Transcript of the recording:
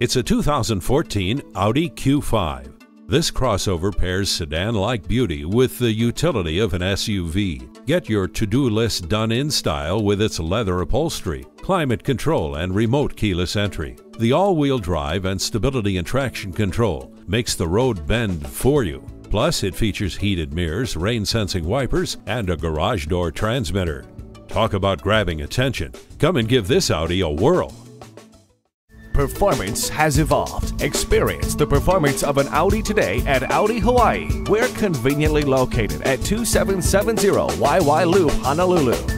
It's a 2014 Audi Q5. This crossover pairs sedan-like beauty with the utility of an SUV. Get your to-do list done in style with its leather upholstery, climate control, and remote keyless entry. The all-wheel drive and stability and traction control makes the road bend for you. Plus, it features heated mirrors, rain-sensing wipers, and a garage door transmitter. Talk about grabbing attention. Come and give this Audi a whirl. Performance has evolved. Experience the performance of an Audi today at Audi Hawaii. We're conveniently located at 2770 Waiwai Loop, Honolulu.